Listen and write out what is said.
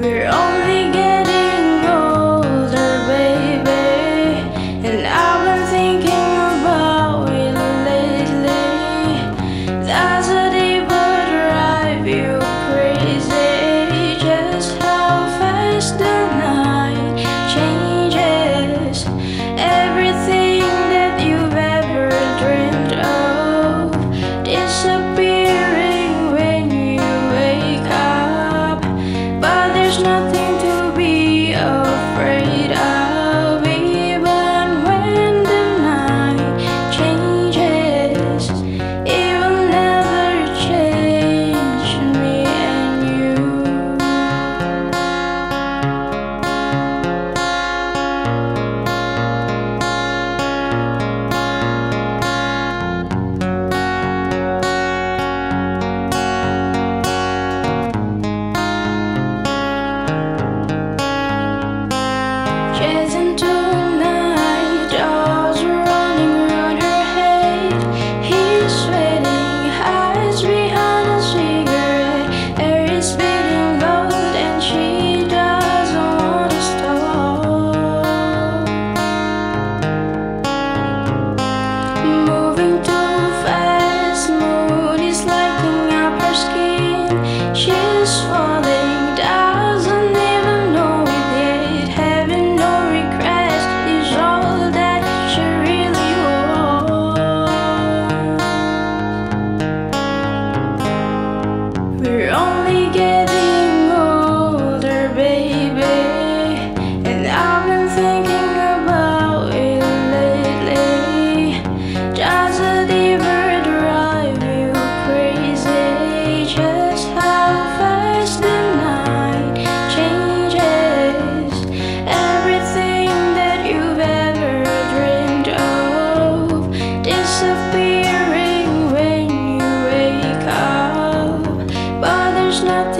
We're all there's nothing through time. Nothing